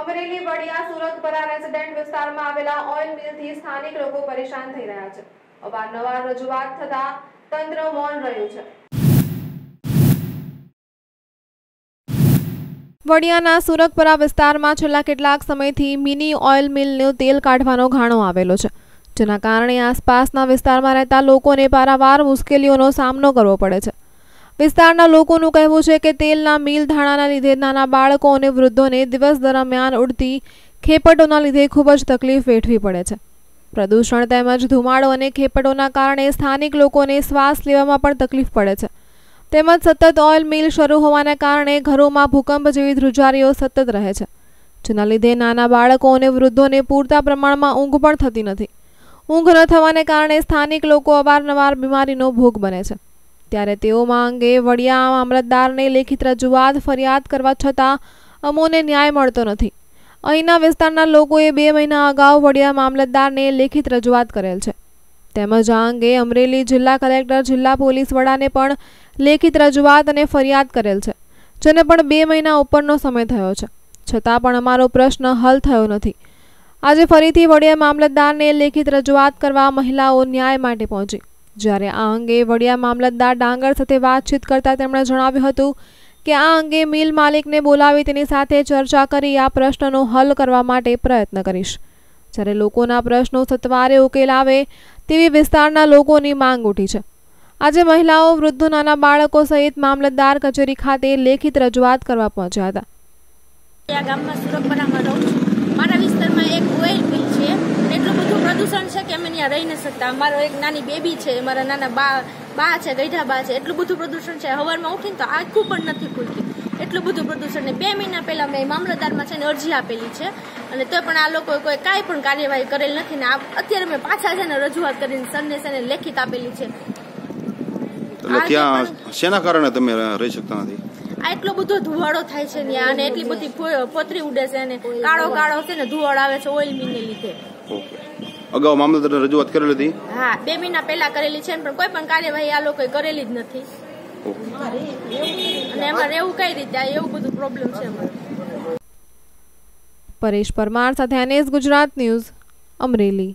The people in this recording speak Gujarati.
અમરેલી, વડિયા સુરતપરા રેસિડેન્ટ વિસ્તારમાં આવેલા ઓઇલ મિલથી સ્થાનિક લોકો પરેશાન થઈ રહ્યા છે. અવારનવાર રજૂઆત થતા તંત્ર મૌન રહ્યું છે. વડિયાના સુરતપરા વિસ્તારમાં છેલ્લા કેટલાક સમયથી મિની ઓઇલ મિલનું તેલ કાઢવાનો ઘાણો આવેલો છે. જેના કારણે આસપાસના વિસ્તારમાં રહેતા લોકોને પારાવાર મુશ્કેલીઓનો સામનો કરવો પડે છે. વિસ્તારના લોકોનું કહેવું છે કે તેલના મિલ ધાણાના લીધે નાના બાળકો અને વૃદ્ધોને દિવસ દરમિયાન ઉડતી ખેપટોના લીધે ખૂબ જ તકલીફ વેઠવી પડે છે. પ્રદૂષણ તેમજ ધુમાડો અને ખેપટોના કારણે સ્થાનિક લોકોને શ્વાસ લેવામાં પણ તકલીફ પડે છે. તેમજ સતત ઓઇલ મિલ શરૂ હોવાને કારણે ઘરોમાં ભૂકંપ જેવી ધ્રુજારીઓ સતત રહે છે, જેના લીધે નાના બાળકો અને વૃદ્ધોને પૂરતા પ્રમાણમાં ઊંઘ પણ થતી નથી. ઊંઘ ન થવાને કારણે સ્થાનિક લોકો અવારનવાર બીમારીનો ભોગ બને છે. ત્યારે તેઓમાં અંગે વડિયા મામલતદારને લેખિત રજૂઆત ફરિયાદ કરવા છતાં અમોને ન્યાય મળતો નથી. અહીંના વિસ્તારના લોકોએ બે મહિના અગાઉ વડિયા મામલતદારને લેખિત રજૂઆત કરેલ છે. તેમજ આ અંગે અમરેલી જિલ્લા કલેક્ટર, જિલ્લા પોલીસ વડાને પણ લેખિત રજૂઆત અને ફરિયાદ કરેલ છે, જેને પણ બે મહિના ઉપરનો સમય થયો છે. છતાં પણ અમારો પ્રશ્ન હલ થયો નથી. આજે ફરીથી વડિયા મામલતદારને લેખિત રજૂઆત કરવા મહિલાઓ ન્યાય માટે પહોંચી. જ્યારે આ અંગે વડિયા મામલતદાર ડાંગર સાથે વાતચીત કરતા તેમણે જણાવ્યું હતું કે આ અંગે મિલ માલિકને બોલાવી તેની સાથે ચર્ચા કરી આ પ્રશ્નનો હલ કરવા માટે પ્રયત્ન કરીશ. જ્યારે લોકોના પ્રશ્નો સત્વારે ઉકેલ આવે તેવી વિસ્તારના લોકોની માંગ ઉઠી છે. આજે મહિલાઓ, વૃદ્ધો, નાના બાળકો સહિત મામલતદાર કચેરી ખાતે લેખિત રજૂઆત કરવા પહોંચ્યા હતા. મારા વિસ્તારમાં એક ઓઇલ મિલ છે. ત્યાં રહી ન શકતા. મારો એક નાની બેબી છે મારા નાના બા બા છે ગઈઢા બા છે. એટલું બધું પ્રદૂષણ છે. હવારમાં ઉઠીને તો આખું પણ નથી ખુલતી. એટલું બધું પ્રદૂષણ ને બે મહિના પહેલા મેં મામલતદારમાં છે ને અરજી આપેલી છે. અને તો પણ આ લોકોએ કોઈ કાંઈ પણ કાર્યવાહી કરેલ નથી ને અત્યારે મેં પાછા છે ને રજૂઆત કરીને સરને છે ને લેખિત આપેલી છે. એટલે ત્યાં શેના કારણે તમે રહી શકતા નથી? આ એટલો બધો ધુવાડો થાય છે ત્યાં અને એટલી બધી પોતરી ઉડે છે અને કાળો કાળો છે ને ધુવાડ આવે છે ઓઇલ મિલને લીધે. ઓકે. અગાઉ મામલતદારને રજૂઆત કરેલી હતી? હા બે મહિના પહેલા કરેલી છે પણ કોઈ પણ કાર્યવાહી આ લોકોએ કરેલી જ નથી. અને એમાં રહેવું કઈ રીતે? આ એવું બધું પ્રોબ્લેમ છે પરેશ પરમાર સાથે એનએસ ગુજરાત ન્યૂઝ અમરેલી.